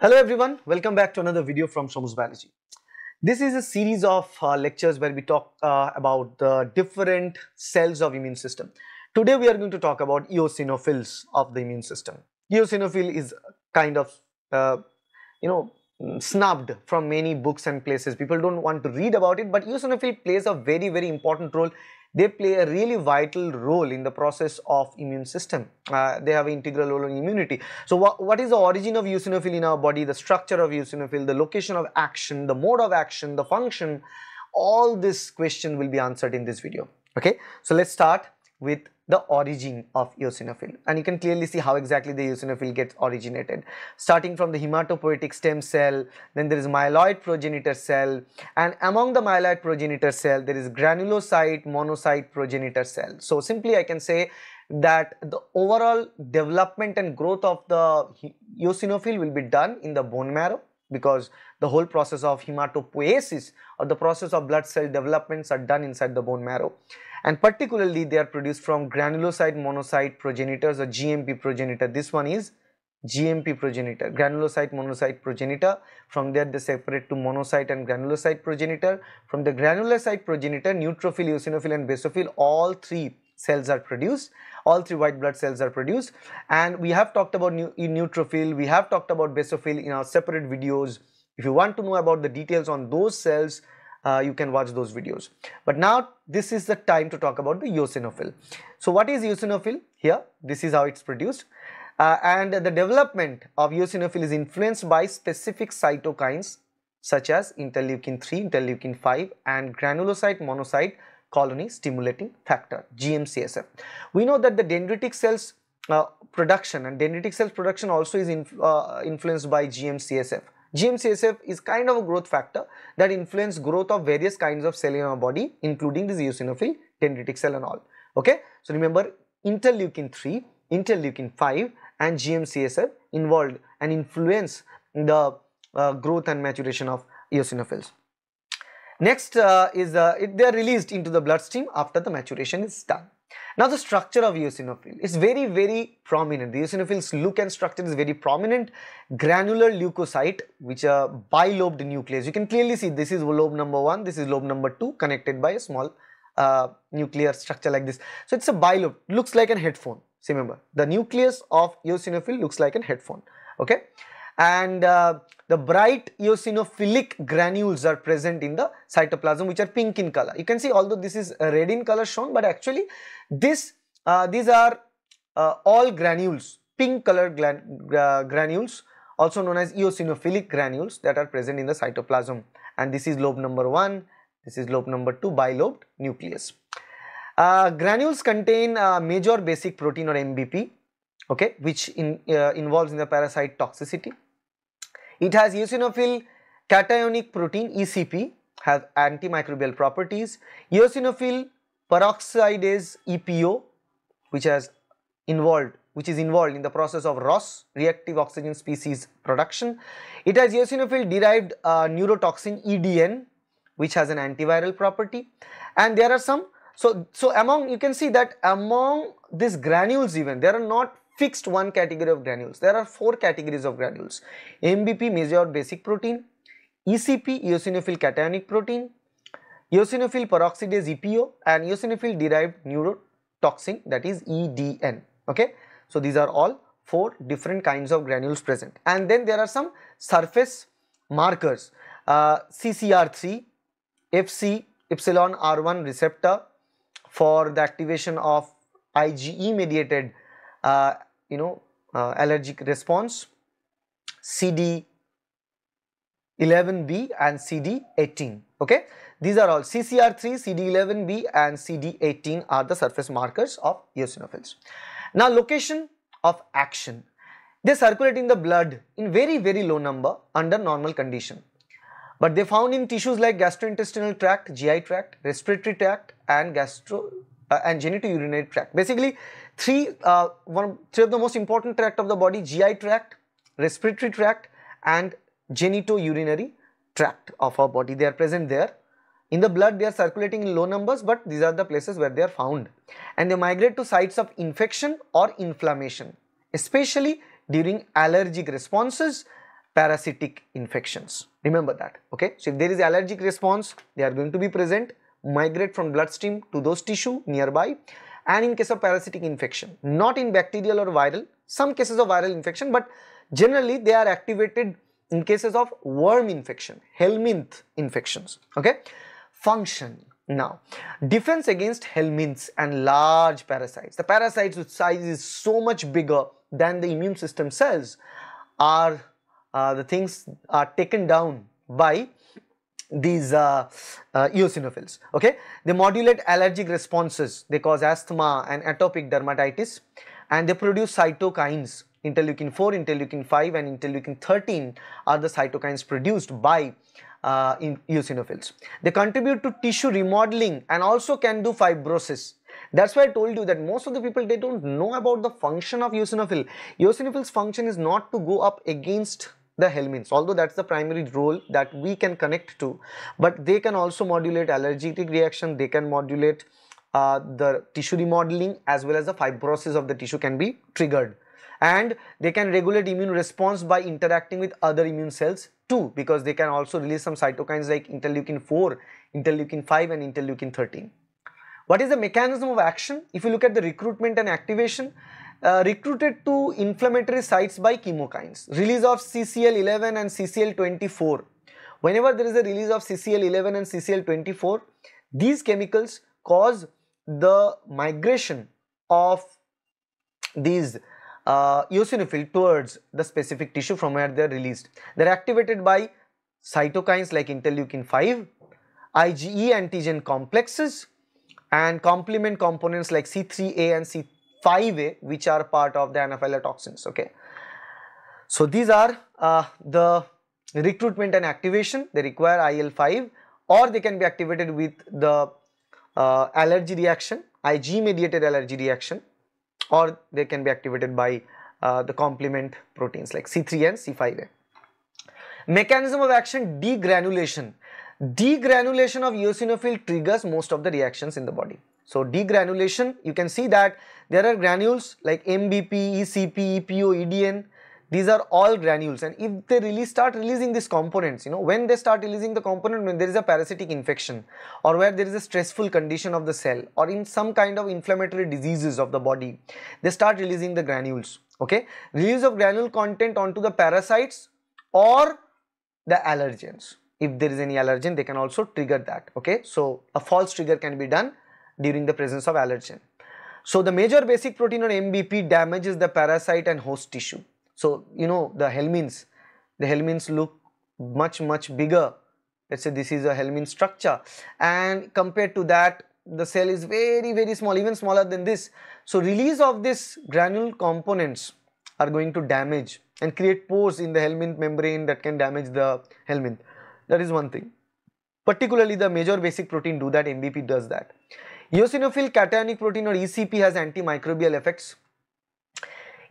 Hello everyone, welcome back to another video from Shomu's Biology. This is a series of uh, lectures where we talk uh, about the different cells of immune system. Today we are going to talk about eosinophils of the immune system. Eosinophil is kind of, uh, you know, snubbed from many books and places. People don't want to read about it, but eosinophil plays a very, very important role they play a really vital role in the process of immune system. Uh, they have an integral role in immunity. So wh what is the origin of eosinophil in our body, the structure of eosinophil, the location of action, the mode of action, the function, all this question will be answered in this video. Okay, so let's start with the origin of eosinophil. And you can clearly see how exactly the eosinophil gets originated. Starting from the hematopoietic stem cell then there is myeloid progenitor cell and among the myeloid progenitor cell there is granulocyte monocyte progenitor cell. So simply i can say that the overall development and growth of the eosinophil will be done in the bone marrow because the whole process of hematopoiesis or the process of blood cell developments are done inside the bone marrow and particularly they are produced from granulocyte monocyte progenitors or GMP progenitor. This one is GMP progenitor, granulocyte monocyte progenitor. From there they separate to monocyte and granulocyte progenitor. From the granulocyte progenitor, neutrophil, eosinophil and basophil, all three cells are produced all three white blood cells are produced and we have talked about neutrophil we have talked about basophil in our separate videos if you want to know about the details on those cells uh, you can watch those videos. But now this is the time to talk about the eosinophil. So what is eosinophil? Here this is how it's produced uh, and the development of eosinophil is influenced by specific cytokines such as interleukin 3, interleukin 5 and granulocyte monocyte colony stimulating factor GMCSF. We know that the dendritic cells uh, production and dendritic cells production also is in, uh, influenced by GMCSF. GMCSF is kind of a growth factor that influence growth of various kinds of cell in our body including this eosinophil, dendritic cell and all. Okay. So remember interleukin 3, interleukin 5 and GMCSF involved and influence the uh, growth and maturation of eosinophils. Next uh, is uh, it, they are released into the bloodstream after the maturation is done. Now the structure of eosinophil is very very prominent. The eosinophil's look and structure is very prominent. Granular leukocyte which are bilobed nucleus. You can clearly see this is lobe number 1, this is lobe number 2 connected by a small uh, nuclear structure like this. So it's a bilobe, looks like an headphone. See remember the nucleus of eosinophil looks like an headphone. Okay and uh, the bright eosinophilic granules are present in the cytoplasm which are pink in color. You can see although this is red in color shown but actually this uh, these are uh, all granules pink colored granules also known as eosinophilic granules that are present in the cytoplasm and this is lobe number 1 this is lobe number 2 bilobed nucleus. Uh, granules contain uh, major basic protein or MBP okay which in, uh, involves in the parasite toxicity it has eosinophil cationic protein ECP has antimicrobial properties. Eosinophil peroxidase EPO which has involved which is involved in the process of ROS reactive oxygen species production. It has eosinophil derived uh, neurotoxin EDN which has an antiviral property and there are some so so among you can see that among these granules even there are not fixed one category of granules. There are four categories of granules. MBP major basic protein, ECP eosinophil cationic protein, eosinophil peroxidase EPO and eosinophil derived neurotoxin that is EDN. Okay. So, these are all four different kinds of granules present and then there are some surface markers uh, CCR3, FC epsilon R1 receptor for the activation of IgE mediated uh, you know uh, allergic response CD11B and CD18 okay? These are all CCR3 CD11B and CD18 are the surface markers of eosinophils. Now location of action. They circulate in the blood in very very low number under normal condition. But they found in tissues like gastrointestinal tract GI tract respiratory tract and gastro uh, and genitourinary tract basically three, uh, one, three of the most important tract of the body, GI tract, respiratory tract and genitourinary tract of our body. They are present there. In the blood, they are circulating in low numbers, but these are the places where they are found. And they migrate to sites of infection or inflammation, especially during allergic responses, parasitic infections. Remember that, okay. So, if there is allergic response, they are going to be present, migrate from bloodstream to those tissue nearby and in case of parasitic infection, not in bacterial or viral, some cases of viral infection, but generally they are activated in cases of worm infection, helminth infections, okay. Function, now, defense against helminths and large parasites. The parasites whose size is so much bigger than the immune system cells are uh, the things are taken down by these uh, uh, eosinophils okay they modulate allergic responses they cause asthma and atopic dermatitis and they produce cytokines interleukin 4 interleukin 5 and interleukin 13 are the cytokines produced by uh, eosinophils. They contribute to tissue remodeling and also can do fibrosis. That's why I told you that most of the people they don't know about the function of eosinophil. Eosinophil's function is not to go up against the helminths although that's the primary role that we can connect to but they can also modulate allergic reaction they can modulate uh, the tissue remodeling as well as the fibrosis of the tissue can be triggered and they can regulate immune response by interacting with other immune cells too because they can also release some cytokines like interleukin 4, interleukin 5 and interleukin 13. What is the mechanism of action? If you look at the recruitment and activation, uh, recruited to inflammatory sites by chemokines, release of CCL11 and CCL24. Whenever there is a release of CCL11 and CCL24, these chemicals cause the migration of these uh, eosinophil towards the specific tissue from where they are released. They are activated by cytokines like interleukin 5, IgE antigen complexes and complement components like C3A and C5A which are part of the anaphylatoxins. Okay. So, these are uh, the recruitment and activation they require IL-5 or they can be activated with the uh, allergy reaction Ig mediated allergy reaction or they can be activated by uh, the complement proteins like C3 and C5a. Mechanism of action degranulation. Degranulation of eosinophil triggers most of the reactions in the body. So degranulation you can see that there are granules like MBP, ECP, EPO, EDN these are all granules and if they really start releasing these components, you know, when they start releasing the component when there is a parasitic infection or where there is a stressful condition of the cell or in some kind of inflammatory diseases of the body, they start releasing the granules, okay. Release of granule content onto the parasites or the allergens. If there is any allergen, they can also trigger that, okay. So, a false trigger can be done during the presence of allergen. So, the major basic protein or MBP damages the parasite and host tissue so, you know the helminths, the helminths look much much bigger. Let's say this is a helminth structure and compared to that the cell is very very small even smaller than this. So, release of this granule components are going to damage and create pores in the helminth membrane that can damage the helminth. That is one thing. Particularly the major basic protein do that, MBP does that. Eosinophil cationic protein or ECP has antimicrobial effects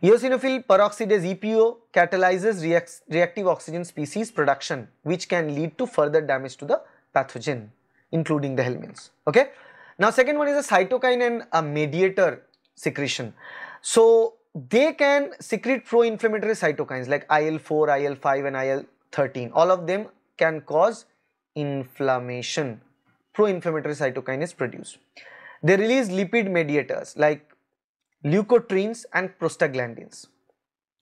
Eosinophil peroxidase EPO catalyzes reactive oxygen species production which can lead to further damage to the pathogen including the helminths. Okay. Now second one is a cytokine and a mediator secretion. So they can secrete pro-inflammatory cytokines like IL-4, IL-5 and IL-13 all of them can cause inflammation. Pro-inflammatory cytokine is produced. They release lipid mediators like leukotrienes and prostaglandins.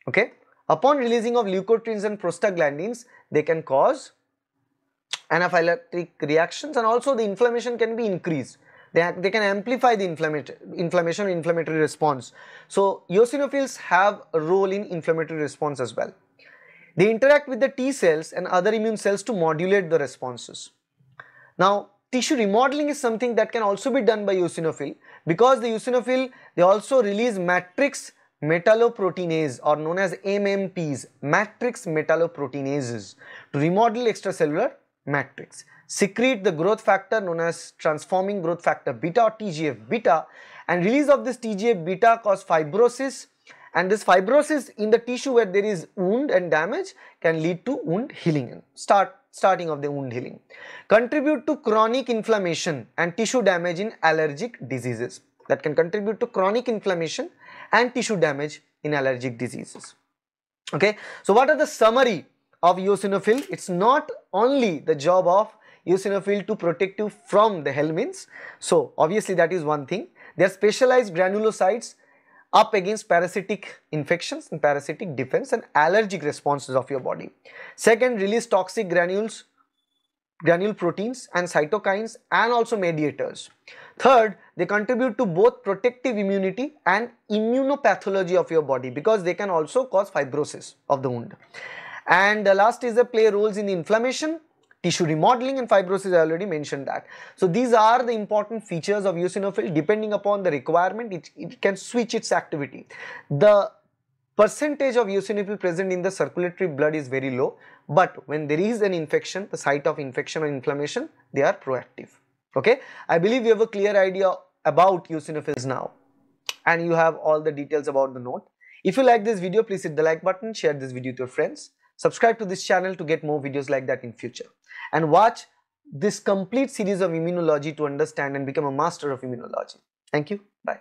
Okay. Upon releasing of leukotrienes and prostaglandins, they can cause anaphylactic reactions and also the inflammation can be increased. They, they can amplify the inflammation inflammatory response. So, eosinophils have a role in inflammatory response as well. They interact with the T cells and other immune cells to modulate the responses. Now, tissue remodeling is something that can also be done by eosinophil. Because the eosinophil they also release matrix metalloproteinase or known as MMPs, matrix metalloproteinases to remodel extracellular matrix, secrete the growth factor known as transforming growth factor beta or TGF beta and release of this TGF beta cause fibrosis and this fibrosis in the tissue where there is wound and damage can lead to wound healing start starting of the wound healing. Contribute to chronic inflammation and tissue damage in allergic diseases that can contribute to chronic inflammation and tissue damage in allergic diseases. Okay. So, what are the summary of eosinophil, it's not only the job of eosinophil to protect you from the helminths. So, obviously that is one thing. They are specialized granulocytes up against parasitic infections and parasitic defense and allergic responses of your body. Second, release toxic granules, granule proteins and cytokines and also mediators. Third, they contribute to both protective immunity and immunopathology of your body because they can also cause fibrosis of the wound. And the last is they play roles in inflammation, tissue remodeling and fibrosis I already mentioned that. So these are the important features of eosinophil. Depending upon the requirement it, it can switch its activity. The percentage of eosinophil present in the circulatory blood is very low but when there is an infection the site of infection or inflammation they are proactive. Okay? I believe you have a clear idea about eosinophils now and you have all the details about the note. If you like this video please hit the like button share this video with your friends subscribe to this channel to get more videos like that in future and watch this complete series of immunology to understand and become a master of immunology. Thank you. Bye